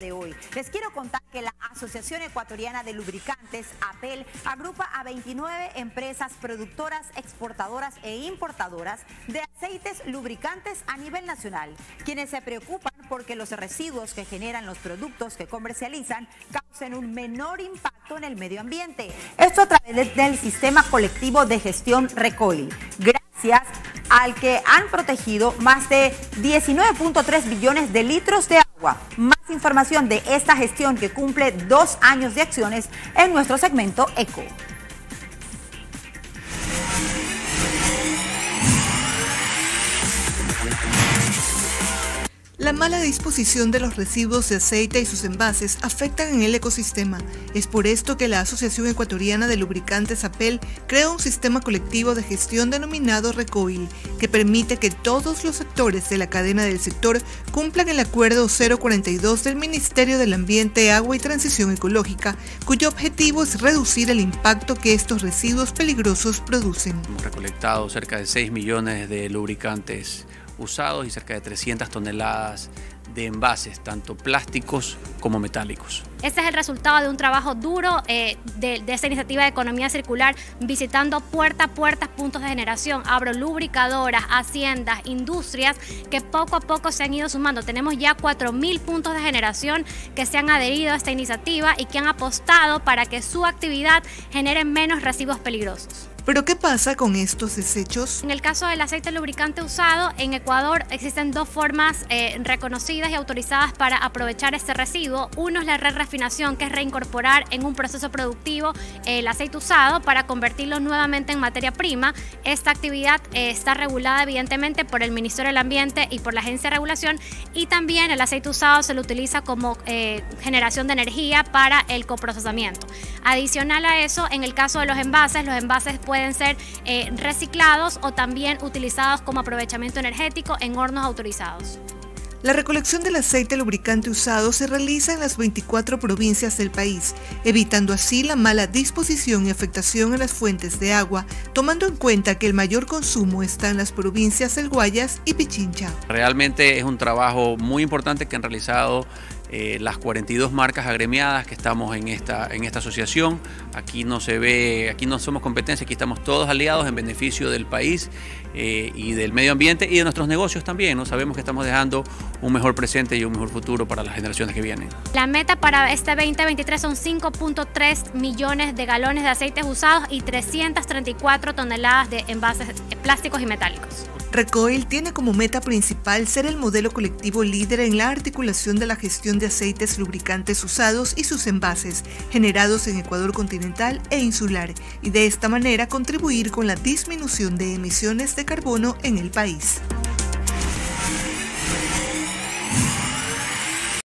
de hoy. Les quiero contar que la Asociación Ecuatoriana de Lubricantes, APEL, agrupa a 29 empresas productoras, exportadoras e importadoras de aceites lubricantes a nivel nacional, quienes se preocupan porque los residuos que generan los productos que comercializan causen un menor impacto en el medio ambiente. Esto a través del sistema colectivo de gestión RECOIL. Gracias al que han protegido más de 19.3 billones de litros de agua. Más información de esta gestión que cumple dos años de acciones en nuestro segmento ECO. La mala disposición de los residuos de aceite y sus envases afectan en el ecosistema. Es por esto que la Asociación Ecuatoriana de Lubricantes APEL crea un sistema colectivo de gestión denominado RECOIL, que permite que todos los actores de la cadena del sector cumplan el Acuerdo 042 del Ministerio del Ambiente, Agua y Transición Ecológica, cuyo objetivo es reducir el impacto que estos residuos peligrosos producen. Hemos recolectado cerca de 6 millones de lubricantes usados y cerca de 300 toneladas de envases, tanto plásticos como metálicos. Este es el resultado de un trabajo duro eh, de, esta iniciativa de economía circular, visitando puerta a puerta puntos de generación, abro lubricadoras, haciendas, industrias que poco a poco se han ido sumando. Tenemos ya 4.000 puntos de generación que se han adherido a esta iniciativa y que han apostado para que su actividad genere menos residuos peligrosos. ¿Pero qué pasa con estos desechos? En el caso del aceite lubricante usado, en Ecuador existen dos formas eh, reconocidas y autorizadas para aprovechar este residuo. Uno es la re-refinación, que es reincorporar en un proceso productivo el aceite usado para convertirlo nuevamente en materia prima. Esta actividad eh, está regulada evidentemente por el Ministerio del Ambiente y por la Agencia de Regulación. Y también el aceite usado se lo utiliza como eh, generación de energía para el coprocesamiento. Adicional a eso, en el caso de los envases, los envases pueden pueden ser eh, reciclados o también utilizados como aprovechamiento energético en hornos autorizados. La recolección del aceite lubricante usado se realiza en las 24 provincias del país, evitando así la mala disposición y afectación en las fuentes de agua, tomando en cuenta que el mayor consumo está en las provincias del Guayas y Pichincha. Realmente es un trabajo muy importante que han realizado eh, las 42 marcas agremiadas que estamos en esta, en esta asociación. Aquí no se ve, aquí no somos competencia, aquí estamos todos aliados en beneficio del país eh, y del medio ambiente y de nuestros negocios también. ¿no? Sabemos que estamos dejando un mejor presente y un mejor futuro para las generaciones que vienen. La meta para este 2023 son 5.3 millones de galones de aceites usados y 334 toneladas de envases plásticos y metálicos. Recoil tiene como meta principal ser el modelo colectivo líder en la articulación de la gestión de aceites lubricantes usados y sus envases generados en Ecuador continental e insular y de esta manera contribuir con la disminución de emisiones de carbono en el país.